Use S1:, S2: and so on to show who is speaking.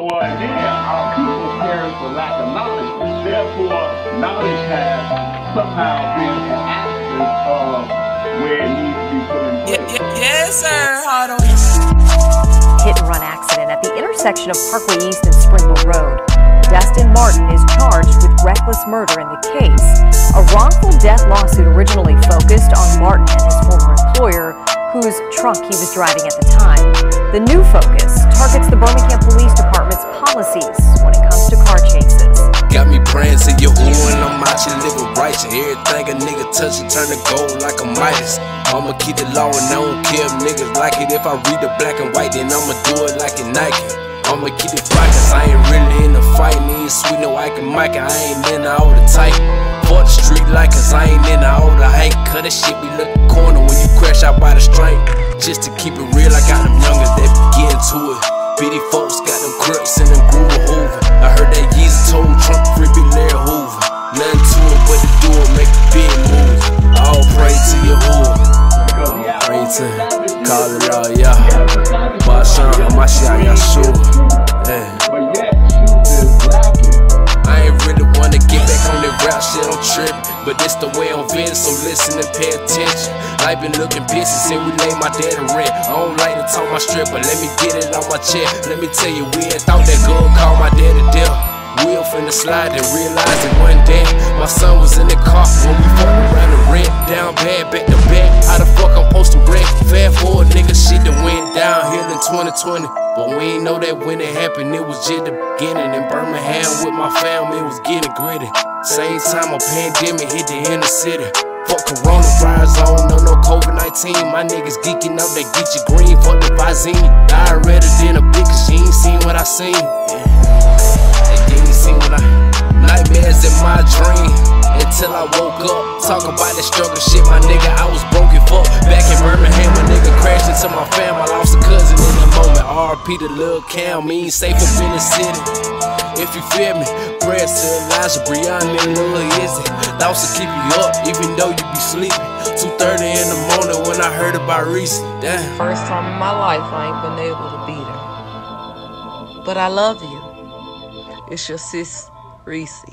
S1: Well, then our people perish for lack of knowledge. Therefore, knowledge has somehow been an absence of where it needs to be put in place.
S2: Yeah, yeah, yes, sir. Hold on.
S3: hit and run accident at the intersection of Parkway East and Springville Road. Dustin Martin is charged with reckless murder in the case. A wrongful death lawsuit originally focused on Martin and his former employer, whose truck he was driving at the time. The new focus targets the Birmingham Police Department's policies when it comes to car chases.
S4: Got me praying to you, ooh, and I'm out here living righteous. Everything a nigga touch and turn to gold like a Midas. I'ma keep the law and I don't care if niggas like it. If I read the black and white, then I'ma do it like a Nike. I'ma keep it fly, cause I ain't really in the fight. Need sweet, no I can mic, I ain't in the older type. For the street like, cause I ain't in the older height. Cut that shit be looking corner when you crash out by the strength. Just to keep it real, I got them youngers that be getting to it. BD folks got them crooks and them groove Hoover. I heard that Yeezy told Trump free Big Larry Hoover. Nothing to it but to do it, make a big move. All pray to your Hoover. Pray to call it all, yeah. Bashan Hamashiach Yahshua. Yeah. I ain't really wanna get back on that rap shit, I'm. But this the way I'm feeling, so listen and pay attention. Life been looking busy since we laid my dad to rent. I don't like to talk my strip, but let me get it on my chest. Let me tell you, we ain't thought that good, call my dad to death. Wheel finna slide and realize it one day. My son was in the car 2020. But we ain't know that when it happened, it was just the beginning. In Birmingham with my family, it was getting gritty. Same time a pandemic hit the inner city. Fuck coronavirus, I don't know no COVID 19. My niggas geeking up, they get you green. Fuck the Visine. Read it in a big, cause she ain't seen what I seen. They ain't seen what I. Nightmares in my dream. Until I woke up. Talk about that struggle shit, my nigga. I was broken fuck. Back in Birmingham, a nigga crashed into my fam. To Lil Kam, me safe up in the city. If you feel me, prayers to Elijah, Brianna, and Lil Izzy. Thoughts to keep you up, even though you be sleeping. 2.30 in the morning when I heard about Reese. Damn.
S2: First time in my life I ain't been able to beat her. But I love you. It's your sis, Reese.